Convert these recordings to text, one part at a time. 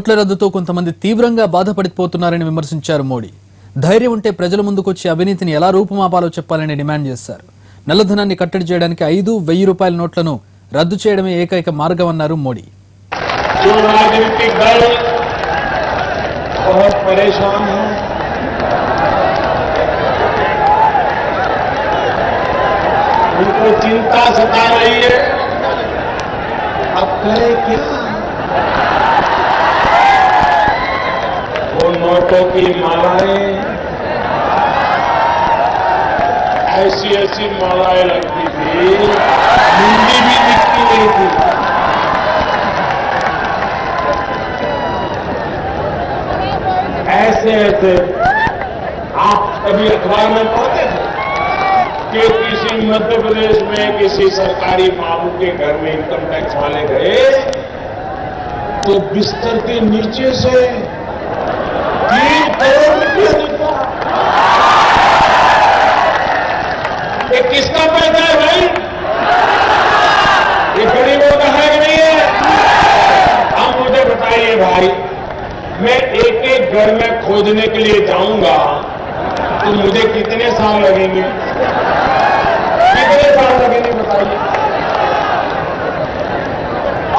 నోట్ల రద్దుతో కొంతమంది తీవ్రంగా బాధపడిపోతున్నారని విమర్శించారు మోడీ ధైర్యం ఉంటే ప్రజల ముందుకొచ్చి అవినీతిని ఎలా రూపుమాపాలో చెప్పాలని డిమాండ్ చేశారు నల్లధనాన్ని కట్టడి చేయడానికి ఐదు వెయ్యి రూపాయల నోట్లను రద్దు చేయడమే ఏకైక మార్గం అన్నారు మోడీ जो राजनीतिक दल बहुत परेशान है उनको चिंता सता रही है अब करे क्या वो की मालाएँ। ऐसी ऐसी मालाएँ लगती थी। मुंडी भी दिखती नहीं थी। ऐसे ऐसे आप कभी अखबार में पढ़ते थे कि किसी मध्य प्रदेश में किसी सरकारी बाबू के घर में इनकम टैक्स वाले गए तो बिस्तर के नीचे से तीन करोड़ रुपया निकला ये किसका पैसा है भाई ये गरीबों का है कि नहीं है आप मुझे भाई, मैं एक एक घर में खोजने के लिए जाऊँगा तो मुझे कितने साल लगेंगे? कितने साल लगेंगे बताइए?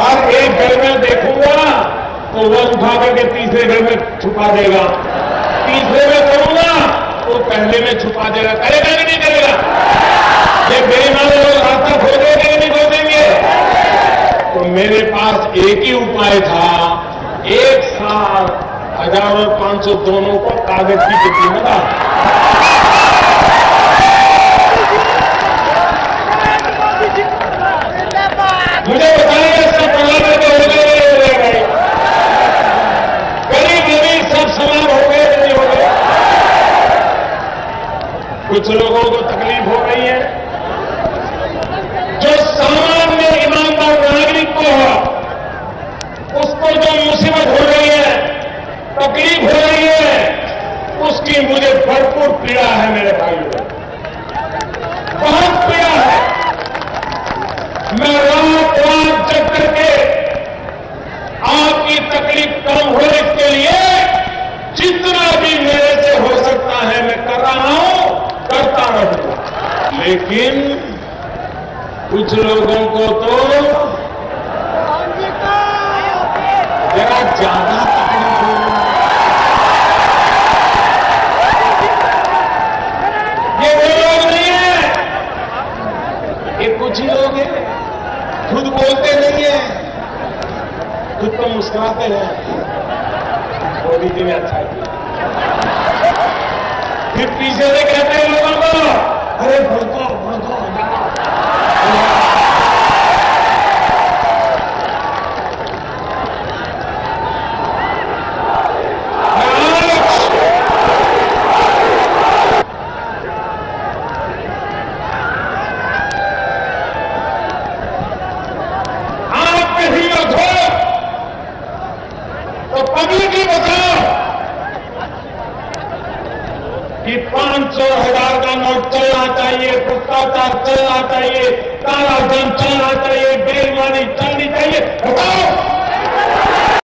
और एक घर में देखूँगा तो वह उठा करके तीसरे घर में छुपा देगा। तीसरे में करूँगा तो पहले में छुपा देगा। करेगा कि नहीं करेगा? ये बेईमान लोग रास्ता खोजेंगे मेरे पास एक ही उपाय था। एक साल हज़ार और पाँच सौ दोनों को कागज़ की कितनी बता मुझे बताइए इसका प्रभाव तो हो गए गरीब गरीब सब समान हो गए, नहीं हो गए। कुछ लोगों को तकलीफ़ हो रही है जो सामान्य ईमानदार नागरिक को है उसको जो मुसीबत हो रही है तकलीफ़ हो रही उसकी मुझे भरपूर पीड़ा है मेरे भाइयों बहुत पीड़ा है। मैं रात रात जग करके आपकी तकलीफ़ कम हो इसके लिए जितना भी मेरे से हो सकता है मैं कर रहा हूँ, करता रहूँगा। लेकिन कुछ लोगों को तो जरा ज़्यादा लोग खुद बोलते नहीं है। खुद तो मुस्कुराते हैं। मोदी जी ने अच्छा किया फिर पीछे से कहते हैं, लोगों को अरे भड़को आप कहीं मत हो तो पब्लिक ही बताओ कि पाँच सौ हज़ार का नोट चलना चाहिए भ्रष्टाचार चलना चाहिए काला धन चलना चाहिए बेईमानी चलनी